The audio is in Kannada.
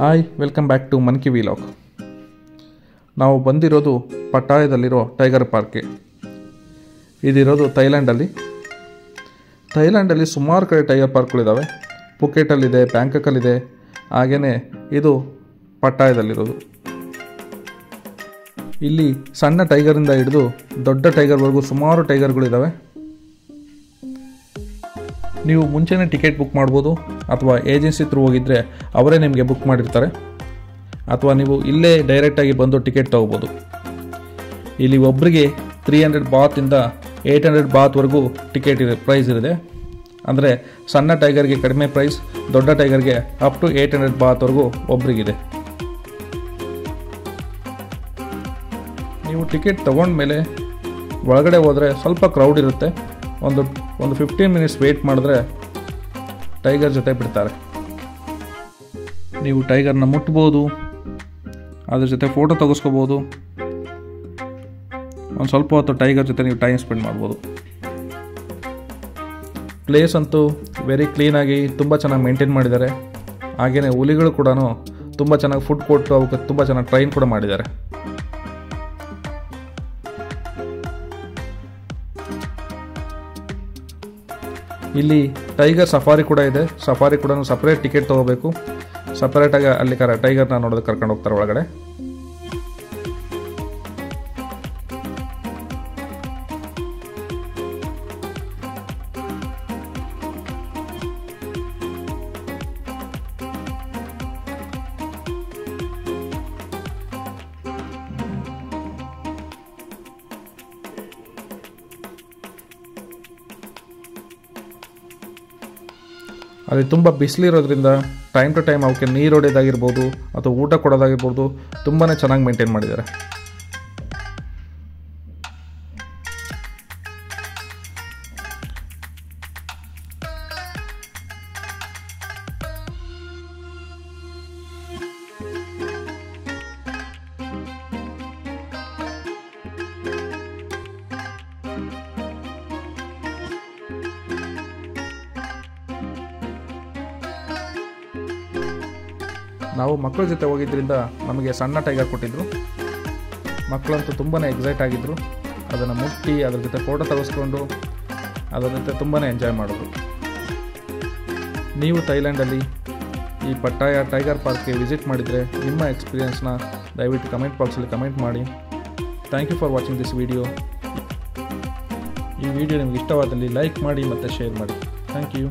ಹಾಯ್ ವೆಲ್ಕಮ್ ಬ್ಯಾಕ್ ಟು ಮನ್ ಕಿ ವಿಲಾಗ್ ನಾವು ಬಂದಿರೋದು ಪಟ್ಟಾಯದಲ್ಲಿರೋ ಟೈಗರ್ ಪಾರ್ಕ್ಗೆ ಇದಿರೋದು ಥೈಲ್ಯಾಂಡಲ್ಲಿ. ಥೈಲ್ಯಾಂಡಲ್ಲಿ ಸುಮಾರು ಕಡೆ ಟೈಗರ್ ಪಾರ್ಕ್ಗಳಿದ್ದಾವೆ ಪುಕೆಟಲ್ಲಿದೆ ಬ್ಯಾಂಕಾಕಲ್ಲಿದೆ ಹಾಗೆಯೇ ಇದು ಪಟ್ಟಾಯದಲ್ಲಿರೋದು. ಇಲ್ಲಿ ಸಣ್ಣ ಟೈಗರಿಂದ ಹಿಡಿದು ದೊಡ್ಡ ಟೈಗರ್ವರೆಗೂ ಸುಮಾರು ಟೈಗರ್ಗಳಿದ್ದಾವೆ ನೀವು ಮುಂಚೆನೇ ಟಿಕೆಟ್ ಬುಕ್ ಮಾಡ್ಬೋದು ಅಥವಾ ಏಜೆನ್ಸಿ ತ್ರೂ ಹೋಗಿದ್ದರೆ ಅವರೇ ನಿಮಗೆ ಬುಕ್ ಮಾಡಿರ್ತಾರೆ. ಅಥವಾ ನೀವು ಇಲ್ಲೇ ಡೈರೆಕ್ಟಾಗಿ ಬಂದು ಟಿಕೆಟ್ ತೊಗೋಬೋದು. ಇಲ್ಲಿ ಒಬ್ಬರಿಗೆ ತ್ರೀ ಹಂಡ್ರೆಡ್ ಬಾತಿಂದ ಏಯ್ಟ್ ಹಂಡ್ರೆಡ್ ಬಾತ್ವರೆಗೂ ಟಿಕೆಟ್ ಇದೆ ಪ್ರೈಸ್ ಇದೆ. ಅಂದರೆ ಸಣ್ಣ ಟೈಗರ್ಗೆ ಕಡಿಮೆ ಪ್ರೈಸ್ ದೊಡ್ಡ ಟೈಗರ್ಗೆ ಅಪ್ ಟು ಏಯ್ಟ್ ಹಂಡ್ರೆಡ್ ಬಾತ್ವರೆಗೂ ಒಬ್ಬರಿಗಿದೆ ನೀವು ಟಿಕೆಟ್ ತೊಗೊಂಡ್ಮೇಲೆ ಒಳಗಡೆ ಹೋದರೆ ಸ್ವಲ್ಪ ಕ್ರೌಡ್ ಇರುತ್ತೆ. ಒಂದು ಒಂದು ಫಿಫ್ಟೀನ್ ಮಿನಿಟ್ಸ್ ವೆಯ್ಟ್ ಮಾಡಿದ್ರೆ ಟೈಗರ್ ಜೊತೆ ಬಿಡ್ತಾರೆ. ನೀವು ಟೈಗರ್ನ ಮುಟ್ಬೋದು, ಅದ್ರ ಜೊತೆ ಫೋಟೋ ತೆಗೆಸ್ಕೋಬೋದು, ಒಂದು ಸ್ವಲ್ಪ ಹೊತ್ತು ಟೈಗರ್ ಜೊತೆ ನೀವು ಟೈಮ್ ಸ್ಪೆಂಡ್ ಮಾಡ್ಬೋದು. ಪ್ಲೇಸ್ ಅಂತೂ ವೆರಿ ಕ್ಲೀನಾಗಿ ತುಂಬ ಚೆನ್ನಾಗಿ ಮೇಂಟೈನ್ ಮಾಡಿದ್ದಾರೆ. ಹಾಗೆಯೇ ಹುಲಿಗಳು ಕೂಡ ತುಂಬ ಚೆನ್ನಾಗಿ ಫುಡ್ ಕೊಟ್ಟು ಅವಕ್ಕೆ ತುಂಬ ಚೆನ್ನಾಗಿ ಟ್ರೈನ್ ಕೂಡ ಮಾಡಿದ್ದಾರೆ. ಇಲ್ಲಿ ಟೈಗರ್ ಸಫಾರಿ ಕೂಡ ಇದೆ. ಸಫಾರಿ ಕೂಡ ಸಪ್ರೇಟ್ ಟಿಕೆಟ್ ತೊಗೋಬೇಕು. ಸಪ್ರೇಟಾಗಿ ಅಲ್ಲಿ ಕರ ಟೈಗರ್ನ ನೋಡೋದಕ್ಕೆ ಕರ್ಕೊಂಡು ಹೋಗ್ತಾರೆ ಒಳಗಡೆ. ಅಲ್ಲಿ ತುಂಬ ಬಿಸಿಲಿರೋದ್ರಿಂದ ಟೈಮ್ ಟು ಟೈಮ್ ಅವಕ್ಕೆ ನೀರು ಹೊಡೆಯೋದಾಗಿರ್ಬೋದು ಅಥವಾ ಊಟ ಕೊಡೋದಾಗಿರ್ಬೋದು ತುಂಬಾ ಚೆನ್ನಾಗಿ ಮೇಂಟೈನ್ ಮಾಡಿದ್ದಾರೆ. ನಾವು ಮಕ್ಕಳ ಜೊತೆ ಹೋಗಿದ್ದರಿಂದ ನಮಗೆ ಸಣ್ಣ ಟೈಗರ್ ಕೊಟ್ಟಿದ್ದರು ಮಕ್ಕಳಂತೂ ತುಂಬಾ ಎಕ್ಸೈಟ್ ಆಗಿದ್ದರು ಅದನ್ನು ಮುಟ್ಟಿ, ಅದ್ರ ಜೊತೆ ಫೋಟೋ ತೆಗೆಸ್ಕೊಂಡು, ಅದರ ಜೊತೆ ತುಂಬಾ ಎಂಜಾಯ್ ಮಾಡೋದು ನೀವು ಥೈಲ್ಯಾಂಡಲ್ಲಿ ಈ ಪಟ್ಟಾಯ ಟೈಗರ್ ಪಾರ್ಕ್ಗೆ ವಿಸಿಟ್ ಮಾಡಿದರೆ ನಿಮ್ಮ ಎಕ್ಸ್ಪೀರಿಯೆನ್ಸ್ನ ದಯವಿಟ್ಟು ಕಮೆಂಟ್ ಬಾಕ್ಸಲ್ಲಿ ಕಮೆಂಟ್ ಮಾಡಿ. Thank you for watching this video ಈ ವಿಡಿಯೋ ನಿಮ್ಗೆ ಇಷ್ಟವಾದಲ್ಲಿ ಲೈಕ್ ಮಾಡಿ ಮತ್ತು ಶೇರ್ ಮಾಡಿ. Thank you